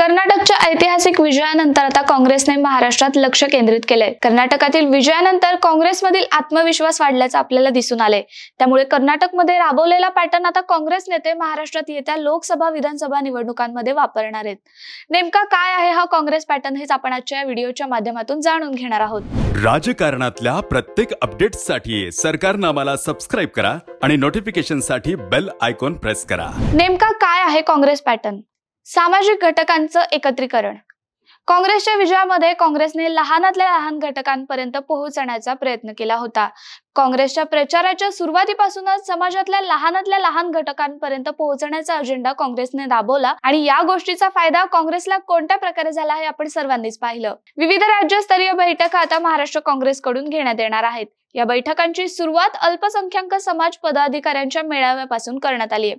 कर्नाटकच्या ऐतिहासिक विजयानंतर आता काँग्रेसने महाराष्ट्रात लक्ष केंद्रित केलंय. कर्नाटकातील विजयानंतर काँग्रेसमधील आत्मविश्वास वाढल्याचं आपल्याला दिसून आलंय. त्यामुळे कर्नाटकमध्ये राबवलेला पॅटर्न आता काँग्रेस नेते महाराष्ट्रात येत्या लोकसभा विधानसभा निवडणुकांमध्ये वापरणार आहेत. नेमका काय आहे हा काँग्रेस पॅटर्न हेच आपण आजच्या या व्हिडिओच्या माध्यमातून जाणून घेणार आहोत. राजकारणातल्या प्रत्येक अपडेट्ससाठी सरकारनामाला सबस्क्राईब करा आणि नोटिफिकेशनसाठी बेल आयकॉन प्रेस करा. नेमका काय आहे काँग्रेस पॅटर्न? सामाजिक घटकांचं एकत्रीकरण. काँग्रेसच्या विजयामध्ये काँग्रेसने लहानातल्या लहान घटकांपर्यंत पोहोचण्याचा प्रयत्न केला होता. काँग्रेसच्या प्रचाराच्या सुरुवातीपासूनच समाजातल्या लहानातल्या लहान घटकांपर्यंत पोहोचण्याचा अजेंडा काँग्रेसने दाबवला आणि या गोष्टीचा फायदा काँग्रेसला कोणत्या प्रकारे झाला हे आपण सर्वांनीच पाहिलं. विविध राज्यस्तरीय बैठका आता महाराष्ट्र काँग्रेसकडून घेण्यात येणार आहेत. या बैठकांची सुरुवात अल्पसंख्याक समाज पदाधिकाऱ्यांच्या मेळाव्यापासून करण्यात आली आहे.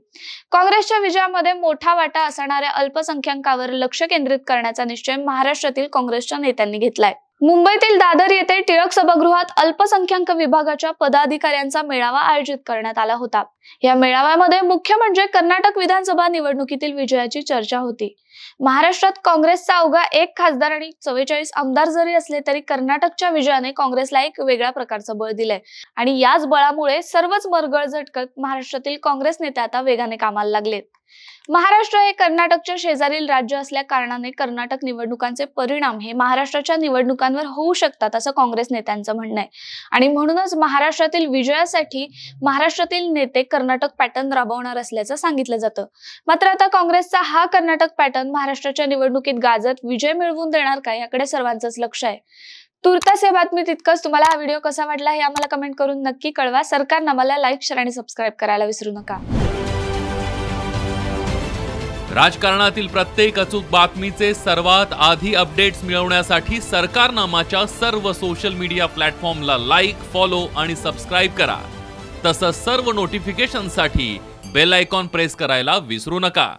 काँग्रेसच्या विजयामध्ये मोठा वाटा असणाऱ्या अल्पसंख्याकावर लक्ष केंद्रित करण्याचा निश्चय महाराष्ट्रातील काँग्रेसच्या नेत्यांनी घेतलाय. मुंबईतील दादर येथे टिळक सभागृहात अल्पसंख्याक विभागाच्या पदाधिकाऱ्यांचा मेळावा आयोजित करण्यात आला होता. या मेळाव्यामध्ये मुख्य म्हणजे कर्नाटक विधानसभा निवडणुकीतील विजयाची चर्चा होती. महाराष्ट्रात काँग्रेसचा अवघा एक खासदार आणि चव्वेचाळीस आमदार जरी असले तरी कर्नाटकच्या विजयाने काँग्रेसला एक वेगळ्या प्रकारचं बळ दिलंय. आणि याच बळामुळे सर्वच मरगळ झटकत महाराष्ट्रातील काँग्रेस नेते आता वेगाने कामाला लागलेत महाराष्ट्र हे कर्नाटकच्या शेजारील राज्य असल्या कारणाने कर्नाटक निवडणुकांचे परिणाम हे महाराष्ट्राच्या निवडणुकांवर होऊ शकतात असं काँग्रेस नेत्यांचं म्हणणं आहे. आणि म्हणूनच महाराष्ट्रातील विजयासाठी महाराष्ट्रातील नेते कर्नाटक पॅटर्न राबवणार असल्याचं सांगितलं जातं. मात्र आता काँग्रेसचा हा कर्नाटक पॅटर्न महाराष्ट्राच्या निवडणुकीत गाजत विजय मिळवून देणार का? याकडे सर्वांचंच लक्ष आहे. तुर्तास या बातमी तितकंच. तुम्हाला हा व्हिडिओ कसा वाटला हे आम्हाला कमेंट करून नक्की कळवा. सरकारनं मला लाईक शेअर आणि सबस्क्राईब करायला विसरू नका. राजकारणातील प्रत्येक अचूक बातमीचे सर्वात आधी अपडेट्स मिळवण्यासाठी सरकारनामाच्या सर्व सोशल मीडिया प्लॅटफॉर्मला लाईक फॉलो आणि सबस्क्राईब करा. तसंच सर्व नोटिफिकेशनसाठी बेल आयकॉन प्रेस करायला विसरू नका.